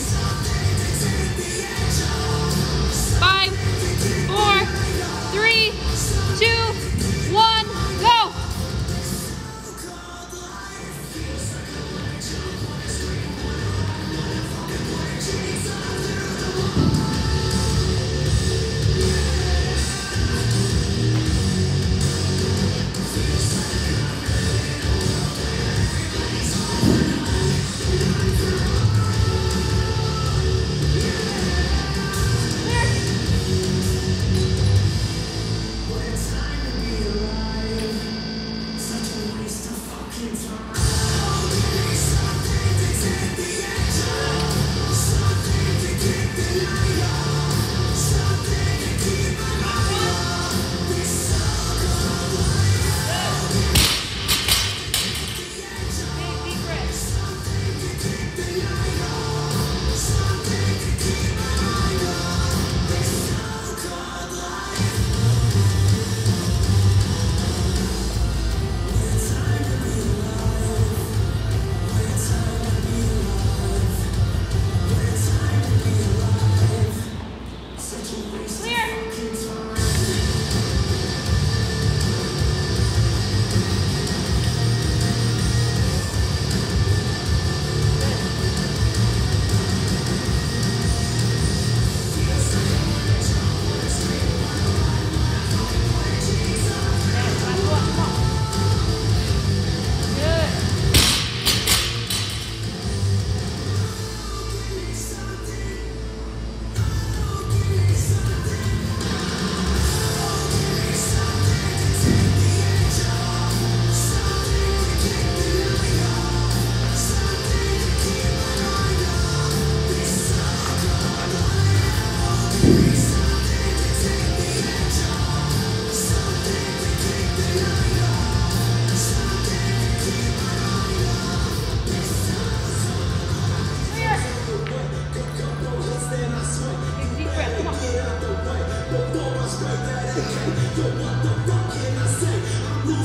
seconds.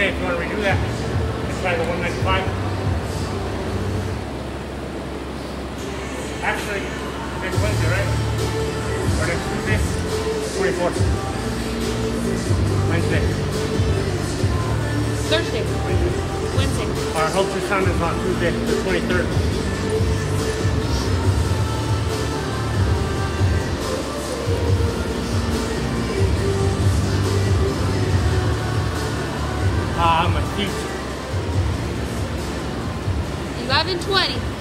have if you want to redo that. Let's try the 195. Actually, next Wednesday, right? Or next Tuesday? 24th. Wednesday. Thursday. Wednesday. Our ultrasound is on Tuesday, the 23rd. Feet. 1120.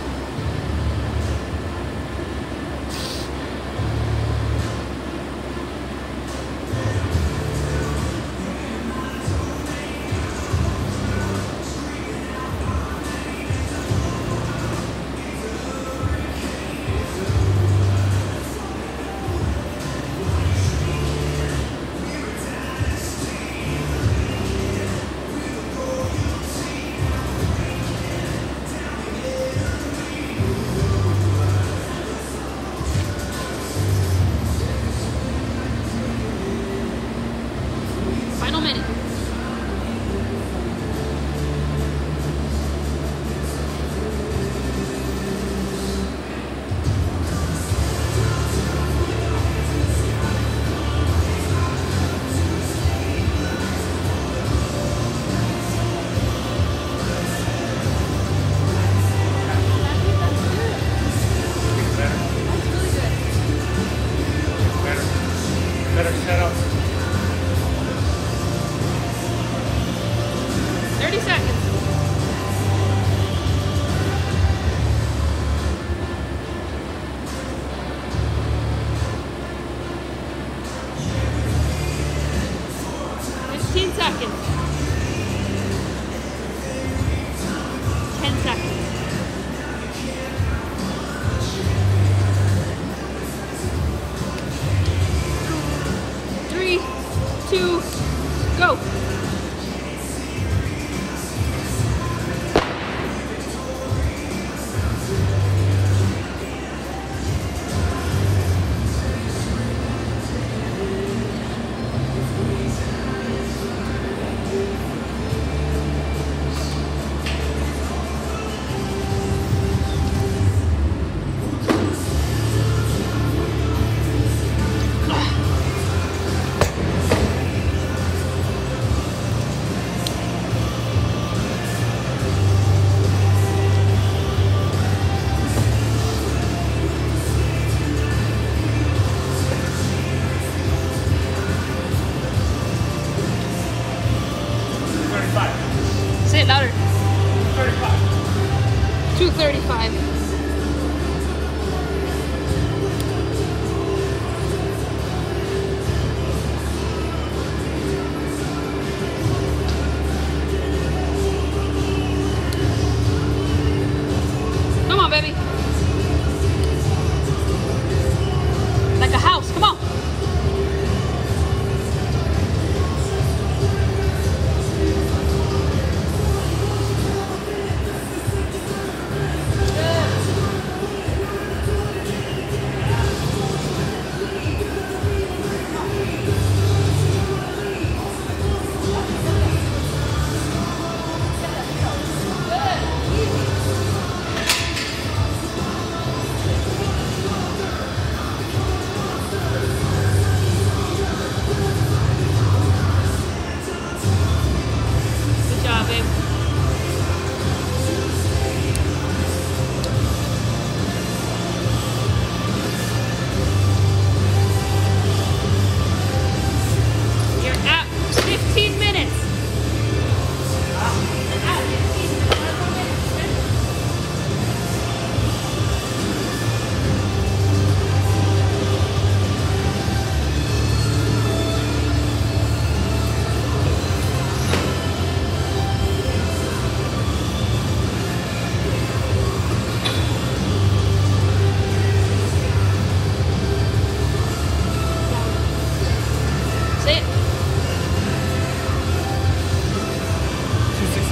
Thirty-five. Louder. Thirty-five. 235.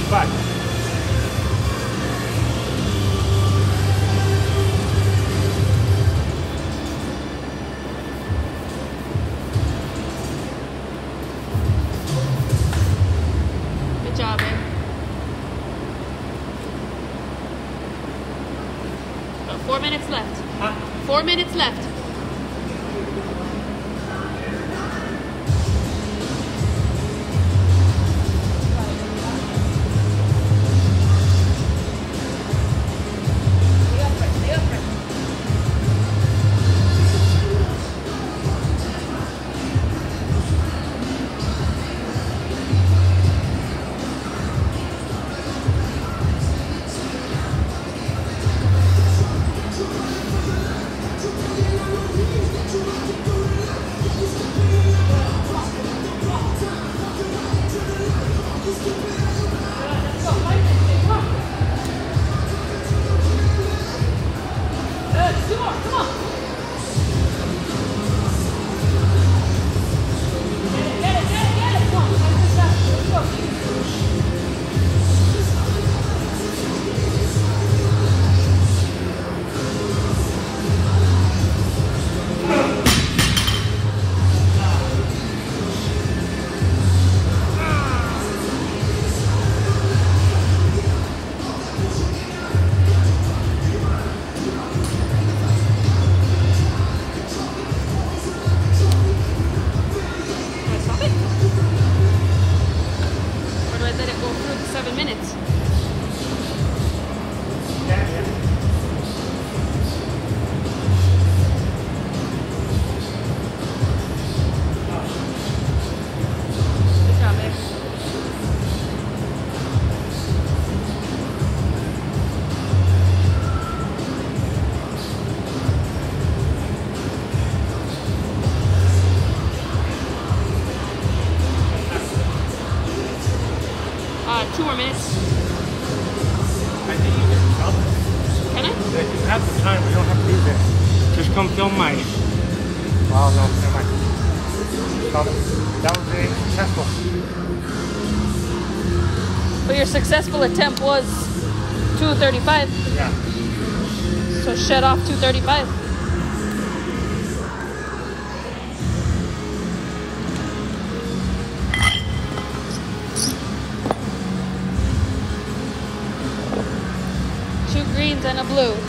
Two Them. That was very successful. But your successful attempt was 235. Yeah. So shut off 235. Two greens and a blue.